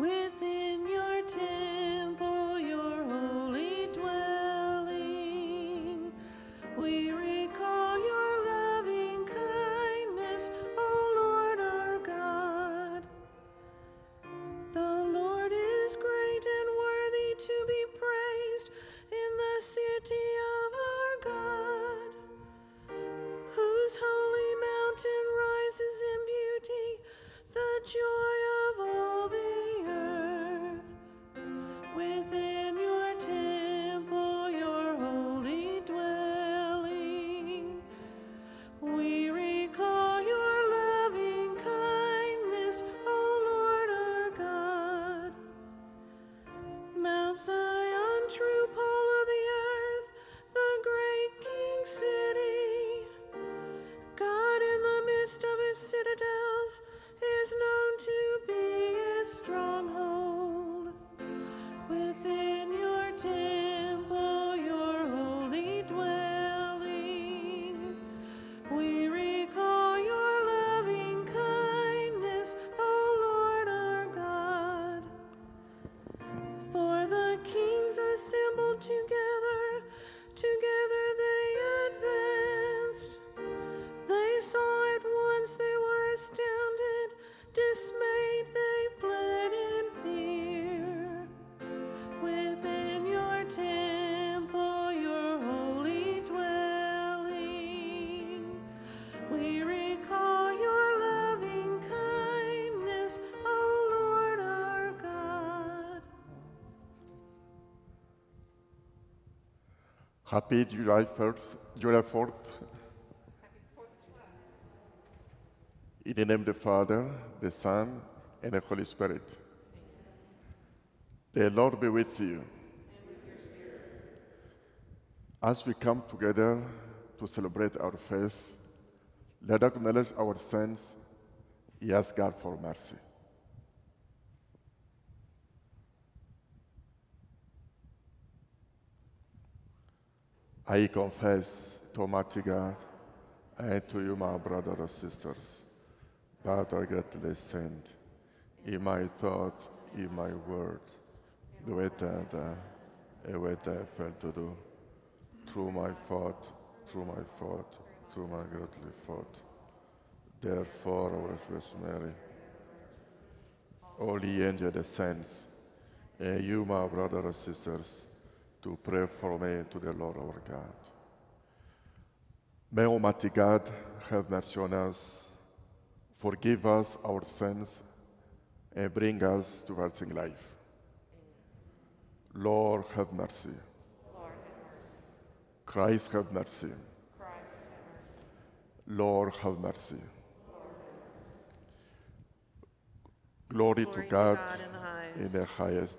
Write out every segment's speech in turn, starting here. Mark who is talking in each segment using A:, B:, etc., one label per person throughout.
A: within
B: Happy July 1st, July 4th. In the name of the Father, the Son, and the Holy Spirit. The Lord be with you. As we come together to celebrate our faith, let us acknowledge our sins and ask God for mercy. I confess to Almighty God and to you, my brothers and sisters, that I greatly sinned in my thought, in my word, the way that uh, way I failed to do, through my fault, through my fault, through my greatly fault. Therefore, our First Mary, all the angels, the saints, and you, my brothers and sisters, to pray for me to the Lord our God. May Almighty God have mercy on us, forgive us our sins, and bring us to everlasting life. Lord, have mercy. Christ, have mercy. Lord, have mercy. Glory, to God,
A: in the
B: in the highest,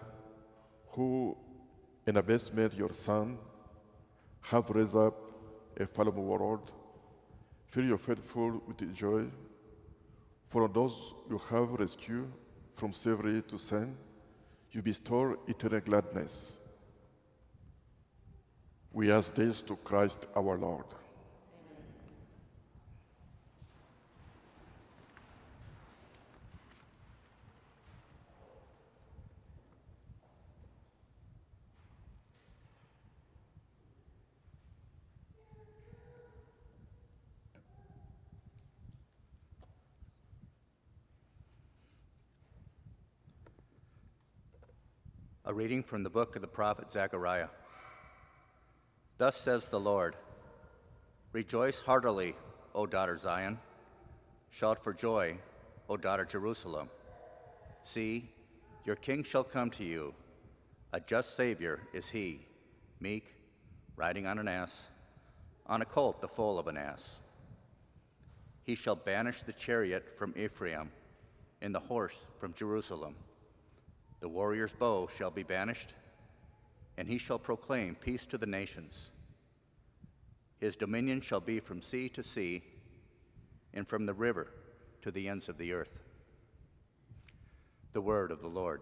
B: who in best made your Son, have raised up a fallen world, fill your faithful with joy. For those you have rescued from slavery to sin, you bestow eternal gladness. We ask this to Christ our Lord.
A: A reading from the book of the prophet Zechariah. Thus says the Lord Rejoice heartily, O daughter Zion. Shout for joy, O daughter Jerusalem. See, your king shall come to you. A just Savior is he, meek, riding on an ass, on a colt the foal of an ass. He shall banish the chariot from Ephraim, and the horse from Jerusalem. The warrior's bow shall be banished, and he shall proclaim peace to the nations. His dominion shall be from sea to sea, and from the river to the ends of the earth. The word of the Lord.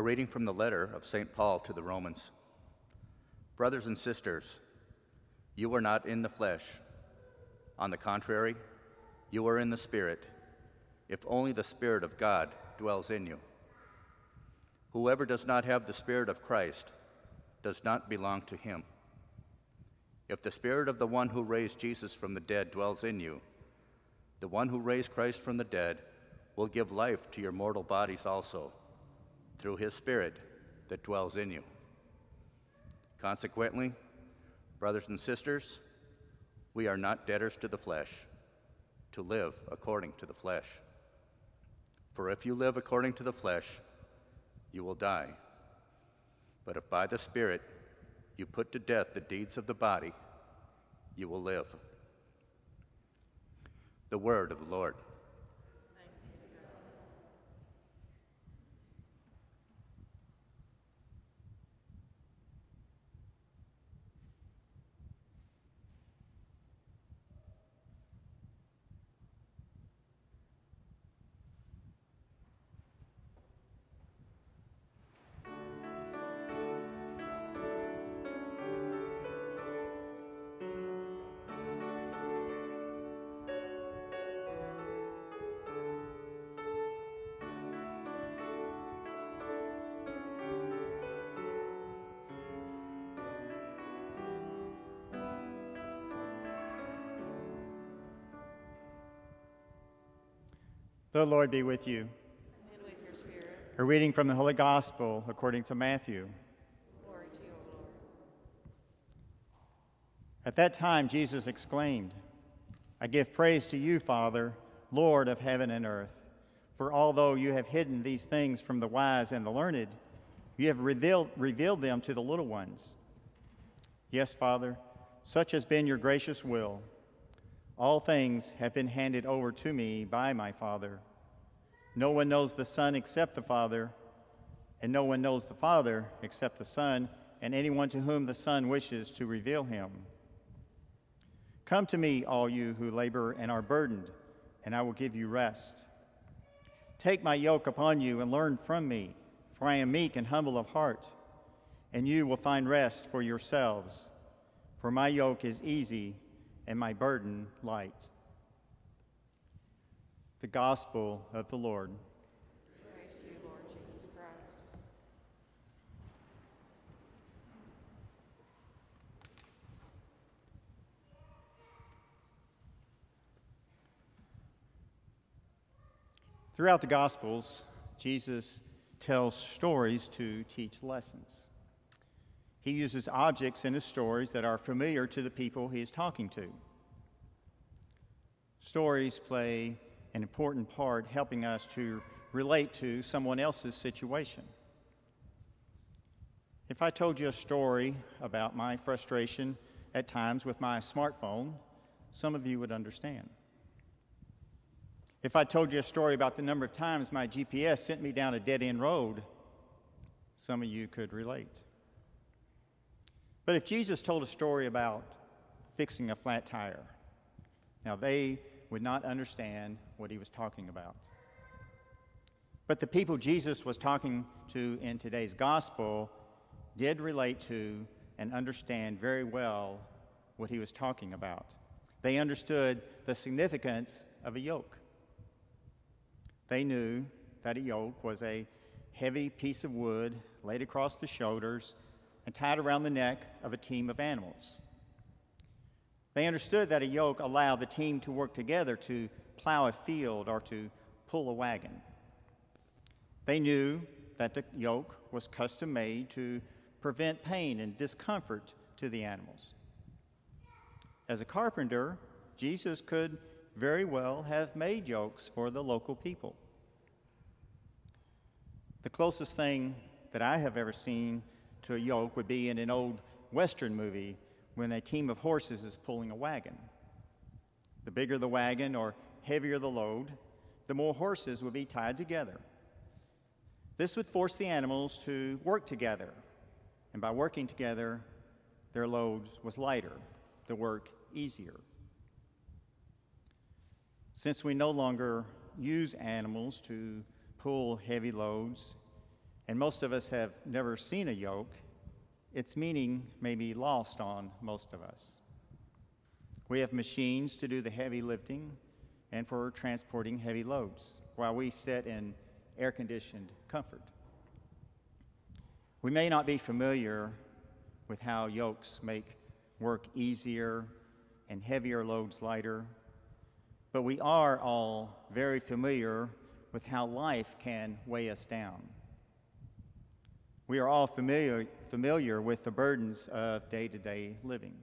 A: A reading from the letter of St. Paul to the Romans. Brothers and sisters, you are not in the flesh. On the contrary, you are in the Spirit, if only the Spirit of God dwells in you. Whoever does not have the Spirit of Christ does not belong to him. If the Spirit of the one who raised Jesus from the dead dwells in you, the one who raised Christ from the dead will give life to your mortal bodies also through his Spirit that dwells in you. Consequently, brothers and sisters, we are not debtors to the flesh, to live according to the flesh. For if you live according to the flesh, you will die. But if by the Spirit you put to death the deeds of the body, you will live. The word of the Lord.
C: The Lord be with you.
A: And with your spirit.
C: A reading from the Holy Gospel according to Matthew.
A: Glory to you, O Lord.
C: At that time, Jesus exclaimed, I give praise to you, Father, Lord of heaven and earth. For although you have hidden these things from the wise and the learned, you have revealed, revealed them to the little ones. Yes, Father, such has been your gracious will. All things have been handed over to me by my Father. No one knows the Son except the Father, and no one knows the Father except the Son, and anyone to whom the Son wishes to reveal him. Come to me, all you who labor and are burdened, and I will give you rest. Take my yoke upon you and learn from me, for I am meek and humble of heart, and you will find rest for yourselves. For my yoke is easy and my burden light. The Gospel of the Lord.
A: You, Lord
C: Throughout the Gospels, Jesus tells stories to teach lessons. He uses objects in his stories that are familiar to the people he is talking to. Stories play an important part helping us to relate to someone else's situation. If I told you a story about my frustration at times with my smartphone, some of you would understand. If I told you a story about the number of times my GPS sent me down a dead end road, some of you could relate. But if Jesus told a story about fixing a flat tire, now they would not understand what he was talking about. But the people Jesus was talking to in today's gospel did relate to and understand very well what he was talking about. They understood the significance of a yoke. They knew that a yoke was a heavy piece of wood laid across the shoulders and tied around the neck of a team of animals. They understood that a yoke allowed the team to work together to plow a field or to pull a wagon. They knew that the yoke was custom made to prevent pain and discomfort to the animals. As a carpenter, Jesus could very well have made yokes for the local people. The closest thing that I have ever seen to a yoke would be in an old Western movie when a team of horses is pulling a wagon. The bigger the wagon or heavier the load, the more horses would be tied together. This would force the animals to work together, and by working together, their loads was lighter, the work easier. Since we no longer use animals to pull heavy loads, and most of us have never seen a yoke, its meaning may be lost on most of us. We have machines to do the heavy lifting and for transporting heavy loads while we sit in air conditioned comfort. We may not be familiar with how yokes make work easier and heavier loads lighter, but we are all very familiar with how life can weigh us down. We are all familiar, familiar with the burdens of day to day living.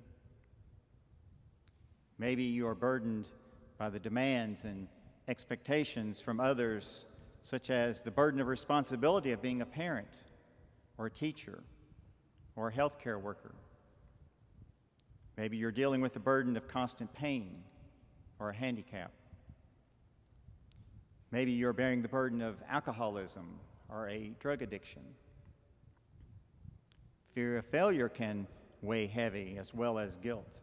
C: Maybe you are burdened by the demands and expectations from others, such as the burden of responsibility of being a parent, or a teacher, or a healthcare worker. Maybe you're dealing with the burden of constant pain or a handicap. Maybe you're bearing the burden of alcoholism or a drug addiction. Fear of failure can weigh heavy as well as guilt.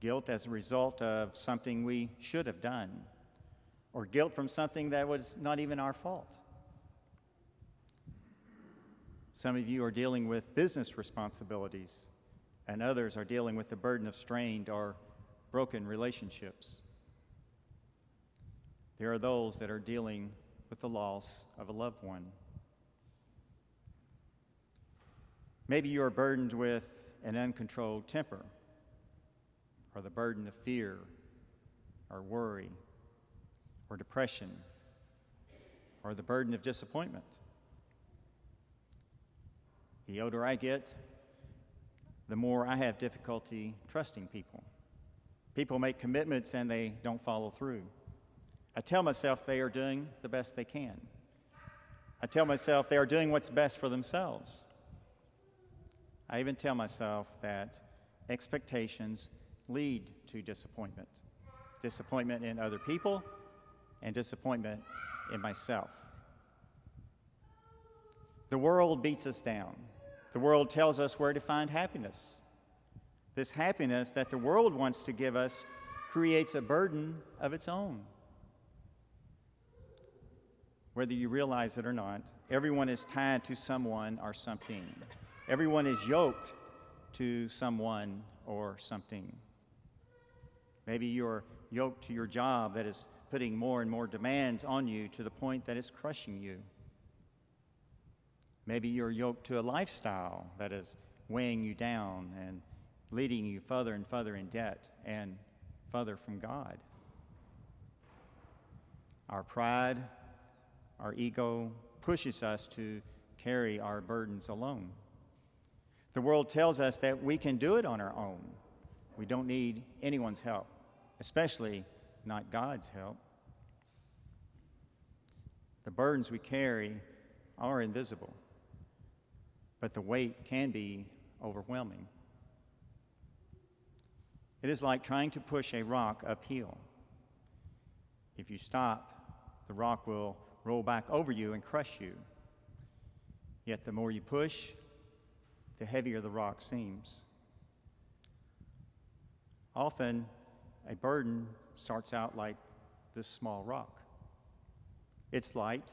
C: Guilt as a result of something we should have done, or guilt from something that was not even our fault. Some of you are dealing with business responsibilities, and others are dealing with the burden of strained or broken relationships. There are those that are dealing with the loss of a loved one. Maybe you are burdened with an uncontrolled temper, or the burden of fear, or worry, or depression or the burden of disappointment. The older I get, the more I have difficulty trusting people. People make commitments and they don't follow through. I tell myself they are doing the best they can. I tell myself they are doing what's best for themselves. I even tell myself that expectations lead to disappointment disappointment in other people and disappointment in myself. The world beats us down. The world tells us where to find happiness. This happiness that the world wants to give us creates a burden of its own. Whether you realize it or not, everyone is tied to someone or something. Everyone is yoked to someone or something. Maybe you're yoked to your job that is putting more and more demands on you to the point that it's crushing you. Maybe you're yoked to a lifestyle that is weighing you down and leading you further and further in debt and further from God. Our pride, our ego pushes us to carry our burdens alone. The world tells us that we can do it on our own. We don't need anyone's help, especially not God's help. The burdens we carry are invisible, but the weight can be overwhelming. It is like trying to push a rock uphill. If you stop, the rock will roll back over you and crush you. Yet the more you push, the heavier the rock seems. Often, a burden starts out like this small rock. It's light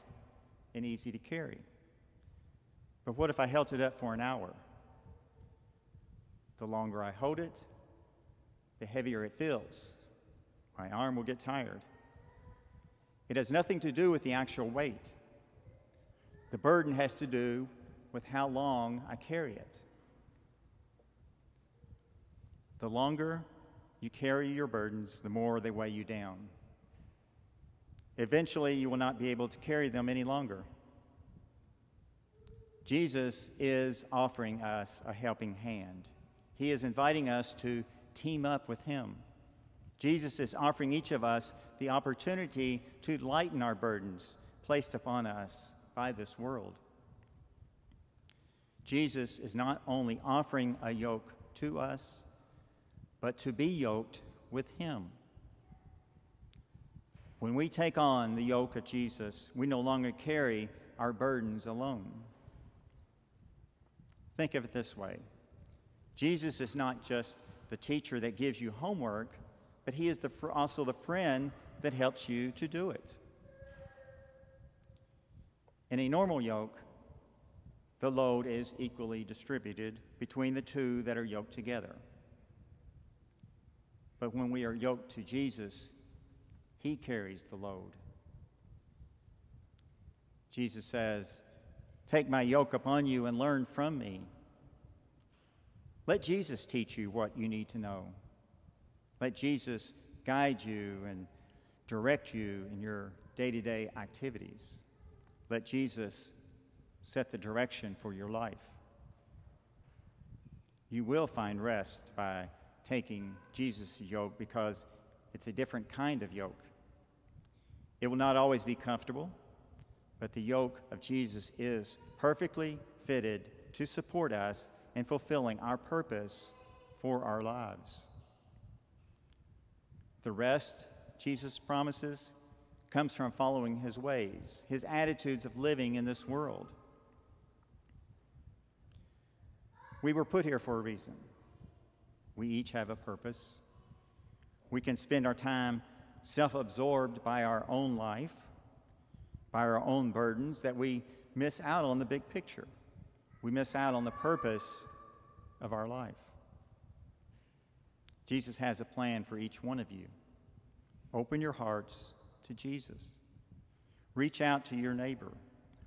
C: and easy to carry. But what if I held it up for an hour? The longer I hold it, the heavier it feels. My arm will get tired. It has nothing to do with the actual weight. The burden has to do with how long I carry it. The longer you carry your burdens, the more they weigh you down. Eventually, you will not be able to carry them any longer. Jesus is offering us a helping hand. He is inviting us to team up with Him. Jesus is offering each of us the opportunity to lighten our burdens placed upon us by this world. Jesus is not only offering a yoke to us, but to be yoked with Him. When we take on the yoke of Jesus, we no longer carry our burdens alone. Think of it this way Jesus is not just the teacher that gives you homework, but He is the, also the friend that helps you to do it. In a normal yoke, the load is equally distributed between the two that are yoked together. But when we are yoked to Jesus, He carries the load. Jesus says, Take my yoke upon you and learn from me. Let Jesus teach you what you need to know. Let Jesus guide you and direct you in your day to day activities. Let Jesus set the direction for your life. You will find rest by taking Jesus' yoke because it's a different kind of yoke. It will not always be comfortable, but the yoke of Jesus is perfectly fitted to support us in fulfilling our purpose for our lives. The rest, Jesus promises, comes from following his ways, his attitudes of living in this world. We were put here for a reason. We each have a purpose. We can spend our time self absorbed by our own life, by our own burdens, that we miss out on the big picture. We miss out on the purpose of our life. Jesus has a plan for each one of you. Open your hearts to Jesus. Reach out to your neighbor.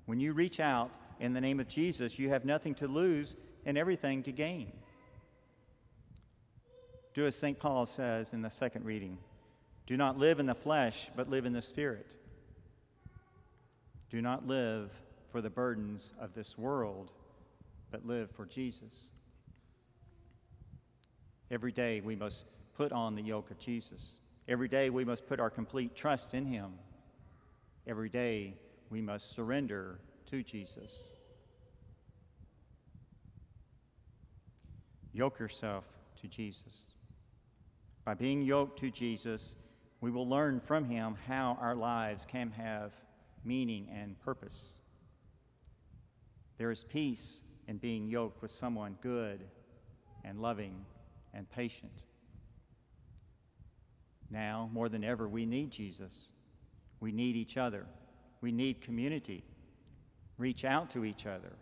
C: When you reach out in the name of Jesus, you have nothing to lose and everything to gain. Do as St. Paul says in the second reading Do not live in the flesh, but live in the Spirit. Do not live for the burdens of this world, but live for Jesus. Every day we must put on the yoke of Jesus. Every day we must put our complete trust in Him. Every day we must surrender to Jesus. Yoke yourself to Jesus. By being yoked to Jesus, we will learn from Him how our lives can have meaning and purpose. There is peace in being yoked with someone good and loving and patient. Now, more than ever, we need Jesus. We need each other. We need community. Reach out to each other.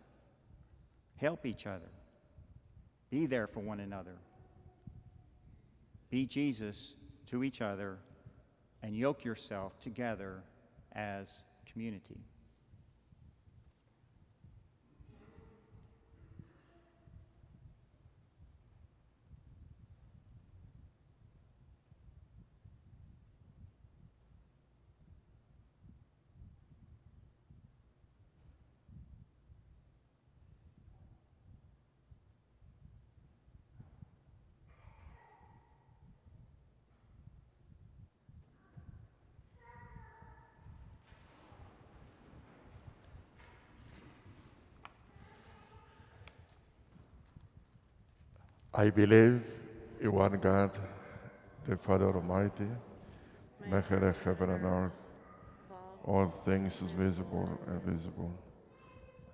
C: Help each other. Be there for one another. Be Jesus to each other and yoke yourself together as community.
B: I believe in one God, the Father Almighty, maker of heaven and earth, all things is visible and invisible.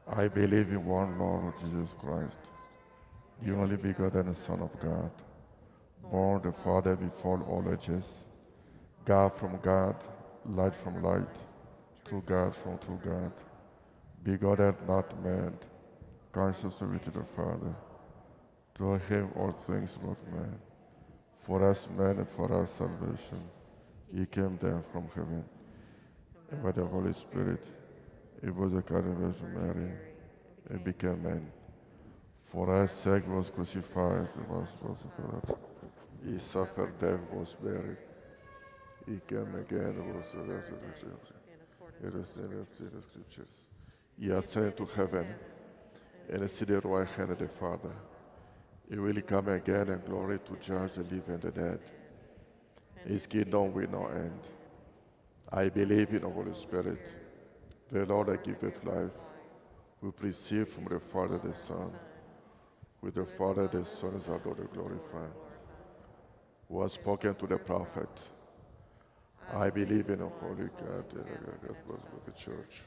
B: I believe in one Lord Jesus Christ, the only begotten Son of God, born the Father before all ages, God from God, light from light, true God from true God, begotten, not made, conscious with the Father. Through him all things were man. For us men and for our salvation, he came down from heaven. And by the Holy Spirit, he was a kind of Virgin Mary, and became man. For our sake was crucified, he was crucified. He suffered death, was buried. He came again, was resurrected. It is in the scriptures. He ascended to heaven, and is seated right hand of the Father. He will come again in glory to judge the living and the dead. His kingdom will not end. I believe in the Holy Spirit, the Lord that giveth life, who proceed from the Father the Son, with the Father the Son is our Lord glorified, who has spoken to the prophet. I believe in a holy God, the the church.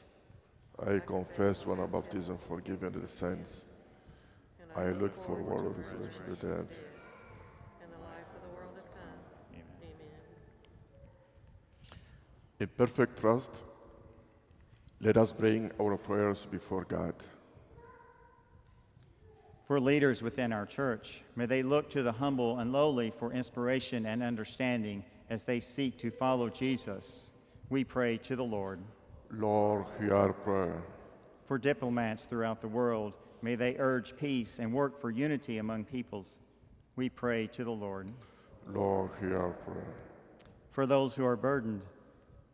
B: I confess one baptism for forgiving the sins. I look forward to the resurrection of the dead.
A: And the life of the world to come. Amen.
B: In perfect trust, let us bring our prayers before God.
C: For leaders within our church, may they look to the humble and lowly for inspiration and understanding as they seek to follow Jesus. We pray to the Lord.
B: Lord, hear our prayer.
C: For diplomats throughout the world, may they urge peace and work for unity among peoples. We pray to the Lord.
B: Lord, hear our prayer.
C: For those who are burdened,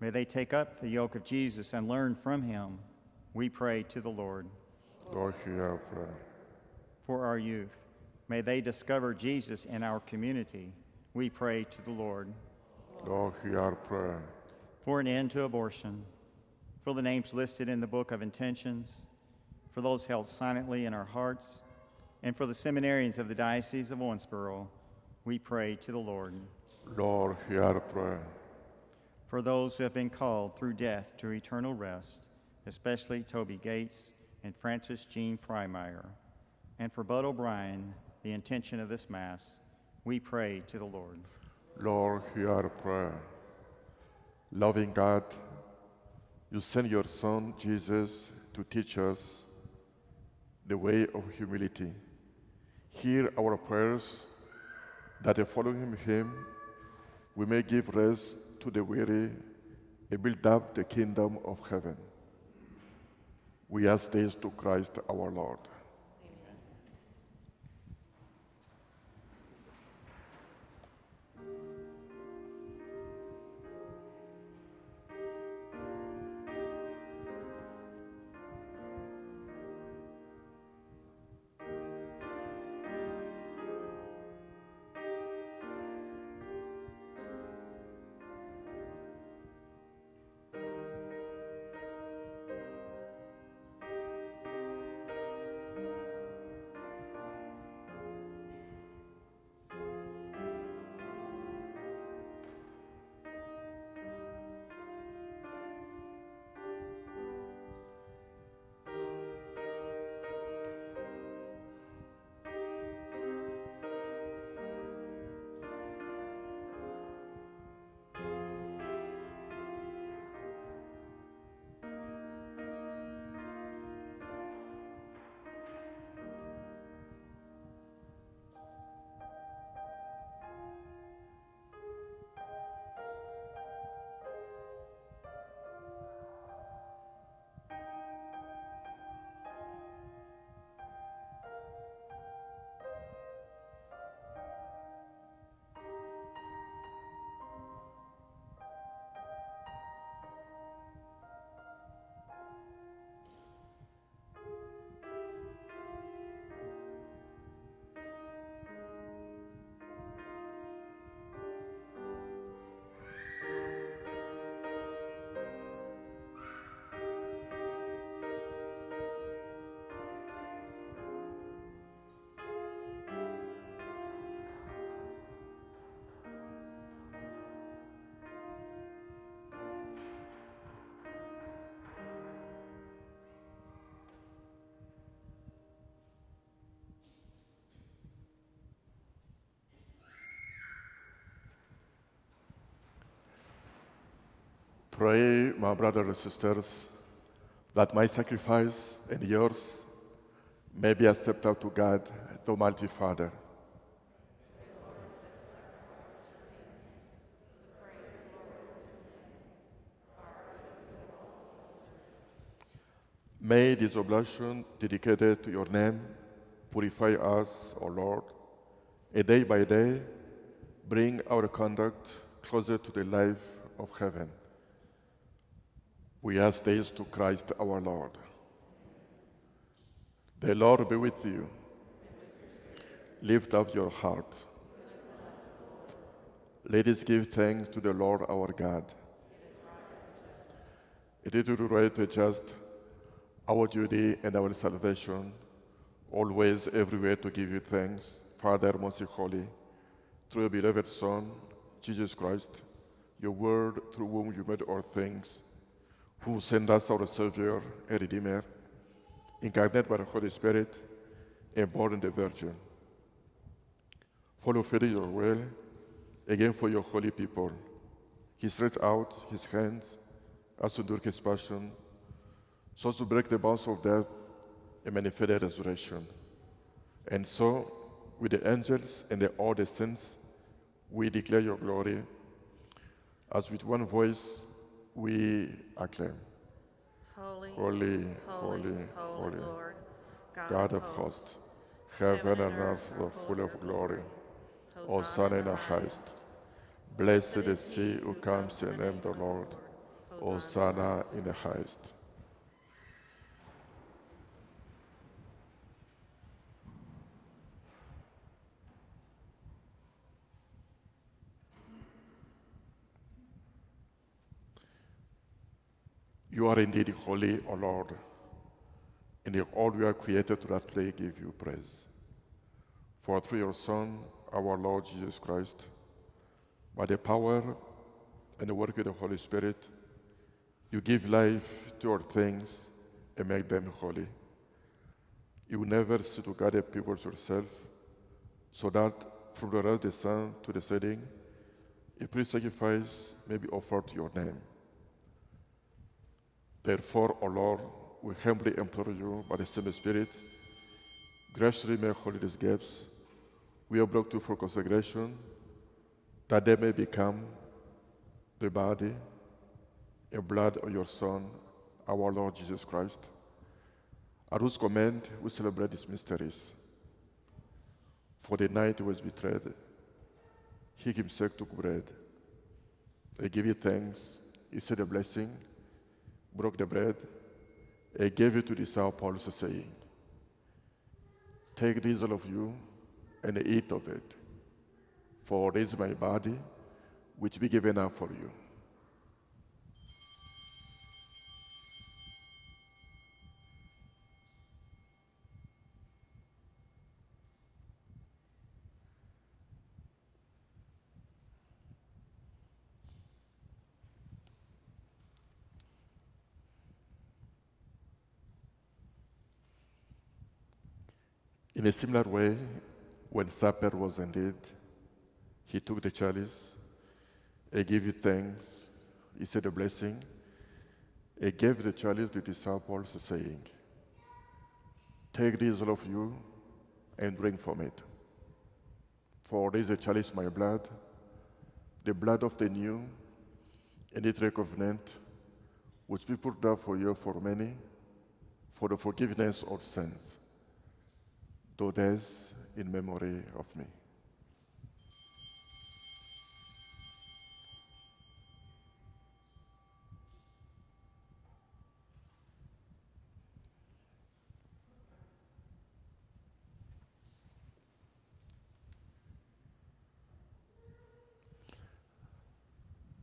C: may they take up the yoke of Jesus and learn from him. We pray to the Lord.
B: Lord, hear our prayer.
C: For our youth, may they discover Jesus in our community. We pray to the Lord.
B: Lord, hear our prayer.
C: For an end to abortion, for the names listed in the book of intentions, for those held silently in our hearts, and for the seminarians of the Diocese of Owensboro, we pray to the Lord.
B: Lord, hear our prayer.
C: For those who have been called through death to eternal rest, especially Toby Gates and Francis Jean Freimeyer, and for Bud O'Brien, the intention of this Mass, we pray to the Lord.
B: Lord, hear our prayer. Loving God, you send your Son, Jesus, to teach us the way of humility. Hear our prayers that in following Him, we may give rest to the weary and build up the kingdom of heaven. We ask this to Christ our Lord. Pray, my brothers and sisters, that my sacrifice and yours may be accepted to God, the Almighty Father. May this oblation dedicated to your name purify us, O Lord, and day by day bring our conduct closer to the life of heaven. We ask this to Christ our Lord. The Lord be with you. Lift up your heart. Let us give thanks to the Lord our God. It is right to just our duty and our salvation, always, everywhere to give you thanks, Father, most holy, through your beloved Son, Jesus Christ, your word through whom you made all things, who sent us our Savior and Redeemer, incarnate by the Holy Spirit and born in the Virgin. Follow faith your will, again for your holy people. He stretched out his hands as to endure his passion so as to break the bonds of death and manifest the resurrection. And so, with the angels and the, all the saints, we declare your glory, as with one voice we acclaim.
A: Holy,
B: Holy,
A: holy,
B: holy,
A: Lord,
B: God of hosts, heaven and earth are full of glory. Hosanna in the highest. Blessed is he who comes in the name of the Lord. O Hosanna in the highest. You are indeed holy, O Lord, and in all we are created to rightly give you praise. For through your Son, our Lord Jesus Christ, by the power and the work of the Holy Spirit, you give life to all things and make them holy. You will never see to gather people to yourself, so that from the rise of the sun to the setting, a free sacrifice may be offered to your name. Therefore, O Lord, we humbly implore you by the same Spirit, graciously make holy these gifts we are brought to for consecration, that they may become the body and blood of your Son, our Lord Jesus Christ, at whose command we celebrate these mysteries. For the night he was betrayed, he himself took bread. They gave you thanks, he said a blessing, broke the bread, and gave it to the disciples, saying, Take this, all of you, and eat of it, for this is my body, which be given up for you. In a similar way, when supper was ended, he took the chalice, he gave you thanks, he said a blessing, he gave the chalice to the disciples, saying, Take this, all of you, and drink from it. For this is a chalice, my blood, the blood of the new and eternal covenant, which we people die for you for many, for the forgiveness of sins. This in memory of me.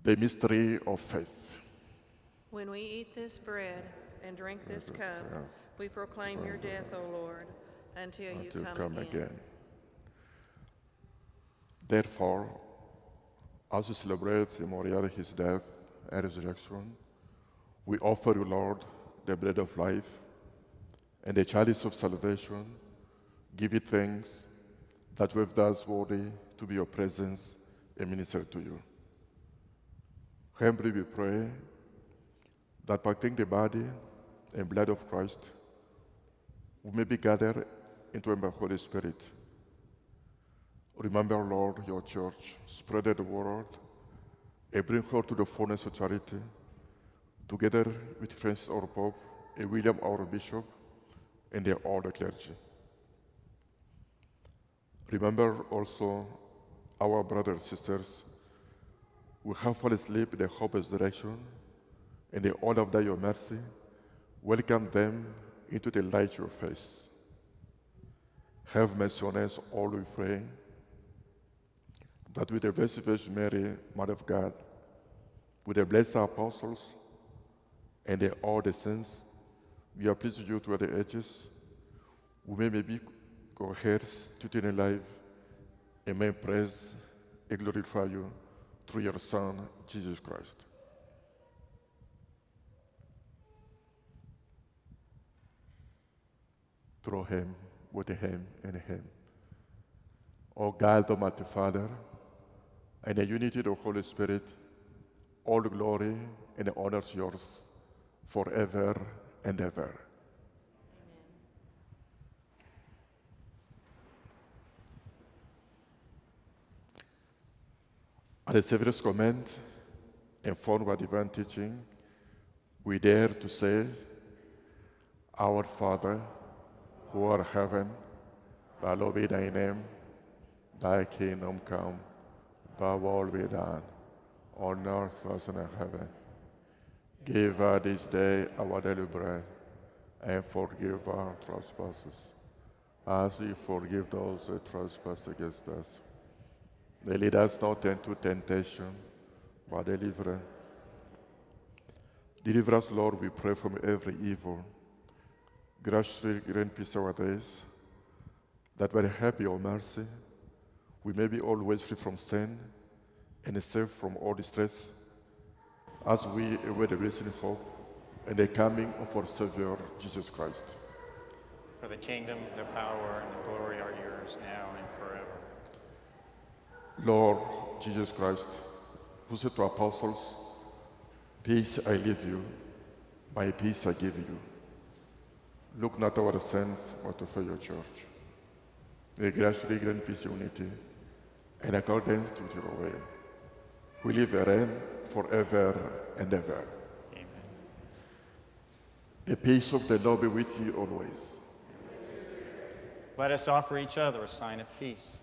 B: The mystery of faith.
A: When we eat this bread and drink this cup, we proclaim your death, O Lord, until you
B: until
A: come,
B: come
A: again.
B: again. Therefore, as we celebrate the memorial of his death and resurrection, we offer you, Lord, the bread of life and the chalice of salvation. Give you thanks that we have thus worthy to be your presence and minister to you. Humbly we pray that partaking the body and blood of Christ, we may be gathered into the Holy Spirit. Remember, Lord, your church, spread the word, and bring her to the fullness of charity, together with Francis our Pope and William our Bishop, and the, all the clergy. Remember also our brothers and sisters who have fallen asleep in the hope of resurrection and the all of thy your mercy. Welcome them into the light of your face. Have mercy on us all, we pray, that with the Blessed Virgin Mary, Mother of God, with the blessed apostles and the, all the saints, we appease you to the ages, we may be co-heirs to eternal life, and may praise and glorify you through your Son, Jesus Christ. Through him, with him, and him. O oh God, Almighty Father, and the unity of the Holy Spirit, all glory and honor is yours forever and ever. At the Savior's command, informed by divine teaching, we dare to say, Our Father, who art heaven, hallowed be thy name. Thy kingdom come, thy will be done, on earth as in heaven. Give us this day our daily bread, and forgive our trespasses, as we forgive those who trespass against us. They lead us not into temptation, but deliver us. Deliver us, Lord, we pray from every evil. Graciously grant peace our days, that by the help of your mercy, we may be always free from sin and safe from all distress, as we await the blessed hope and the coming of our Savior, Jesus Christ.
C: For the kingdom, the power, and the glory are yours now and forever.
B: Lord Jesus Christ, who said to apostles, Peace I leave you, my peace I give you. Look not our sins, but to fill your church. May graciously grant peace unity and accordance to your will. We live and reign forever and ever.
C: Amen.
B: The peace of the Lord be with you always.
C: Let us offer each other a sign of. Peace,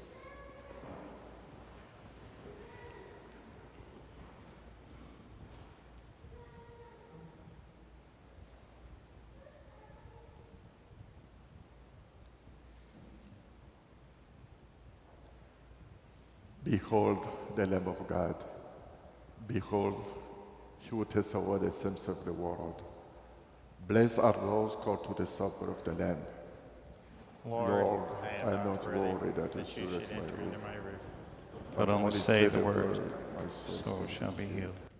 B: Behold the Lamb of God. Behold, he who takes away the sins of the world. Blessed are those called to the supper of the Lamb.
C: Lord,
B: Lord,
C: I am
B: I
C: not
B: not
C: worthy
B: worthy that
C: that
B: you
C: you
B: should
C: should
B: enter
C: enter
B: my
C: into my roof,
B: But
C: but only say the word,
B: my soul
C: so shall be healed.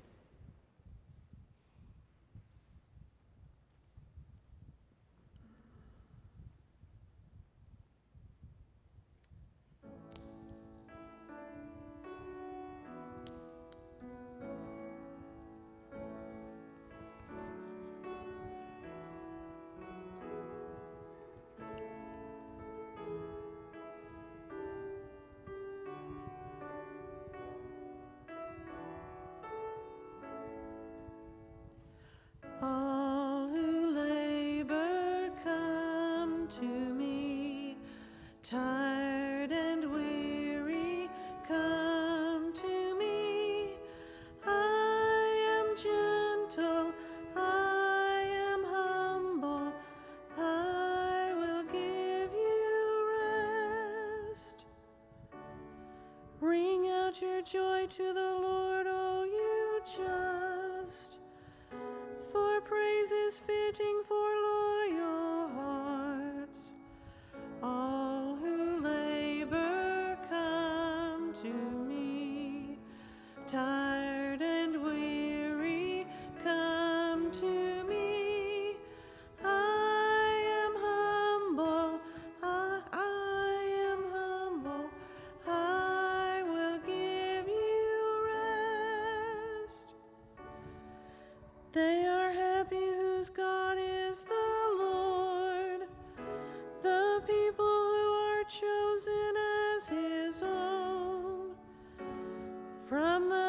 A: From the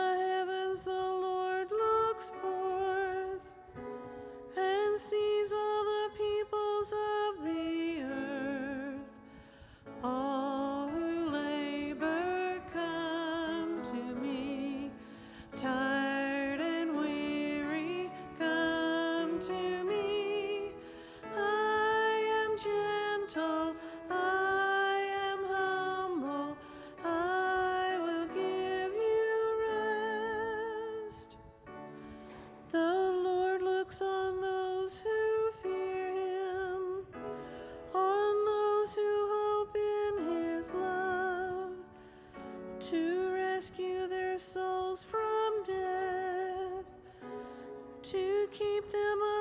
A: to keep them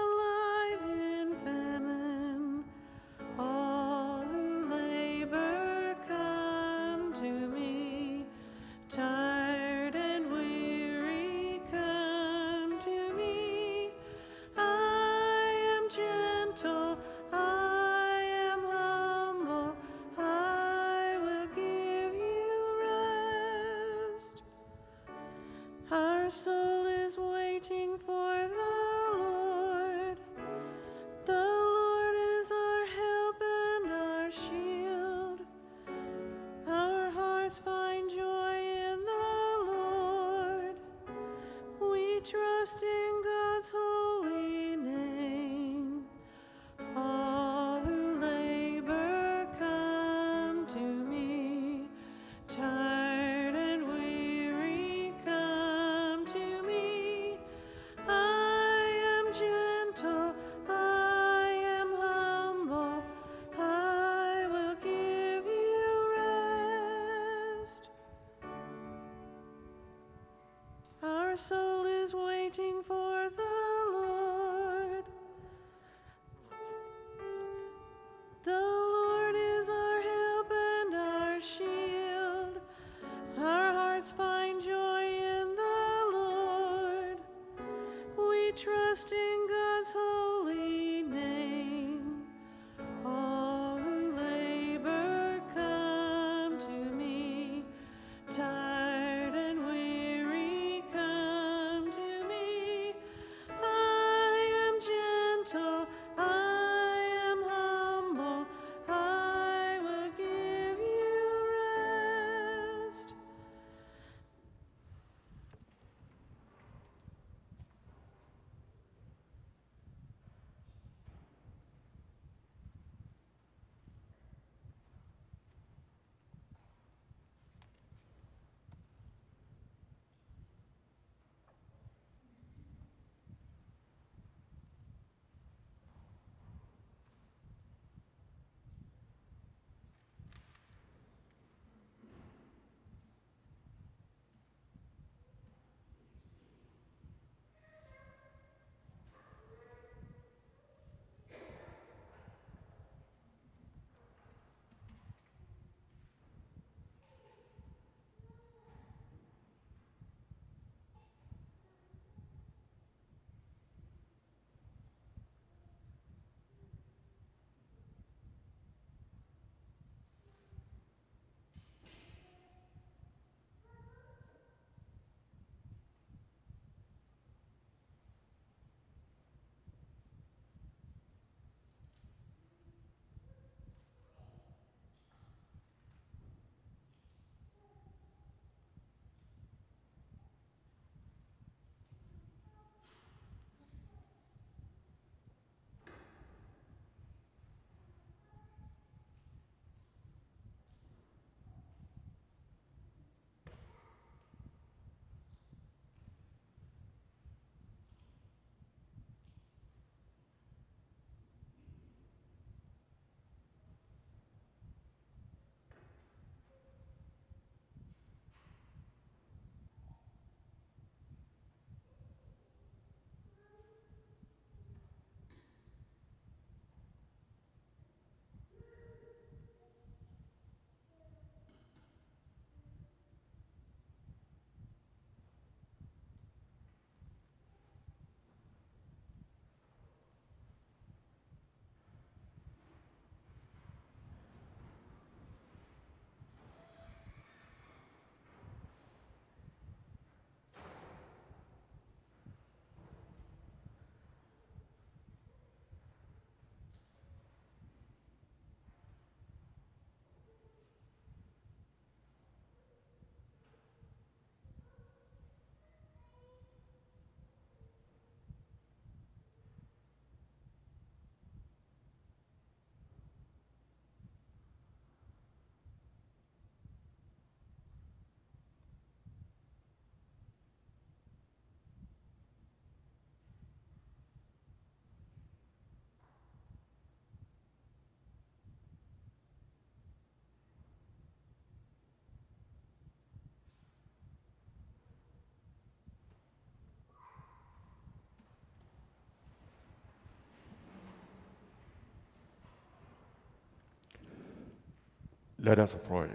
B: Let us pray.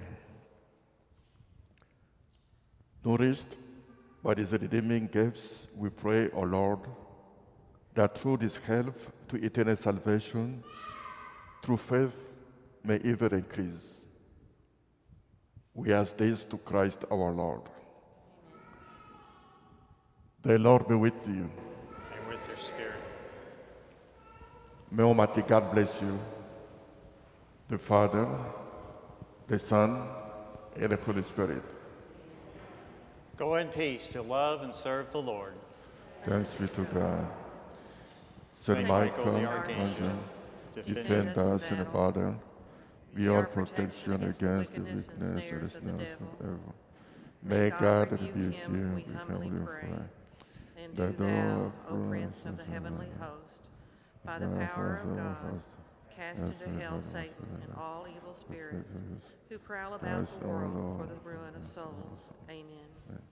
B: Nourished by these redeeming gifts, we pray, O Lord, that through this help to eternal salvation, through faith may ever increase. We ask this to Christ our Lord. The Lord be with you.
D: and with your spirit.
B: May Almighty God bless you, the Father, the Son, and the Holy Spirit.
D: Go in peace to love and serve the Lord.
B: Thanks be to God. Saint
D: Saint
B: Michael,
D: Michael the
B: Archangel,
D: Defend
B: defend
A: us
B: us
A: in
B: in the
A: battle.
B: battle. Be
A: Be
B: our
A: our
B: protection
A: protection
B: against the
A: against the
B: weakness and the
A: snares of the
B: snares
A: devil.
B: evil.
A: May
B: May
A: God
B: God
A: rebuke
B: rebuke
A: him,
B: you,
A: we
B: we
A: humbly
B: humbly
A: pray.
B: pray.
A: And
B: The
A: do
B: door
A: thou,
B: of
A: O Prince of the
B: Christ,
A: heavenly host, by the power of God,
B: God,
A: cast into hell Satan and all evil spirits, who prowl about the world for the ruin of souls. Amen.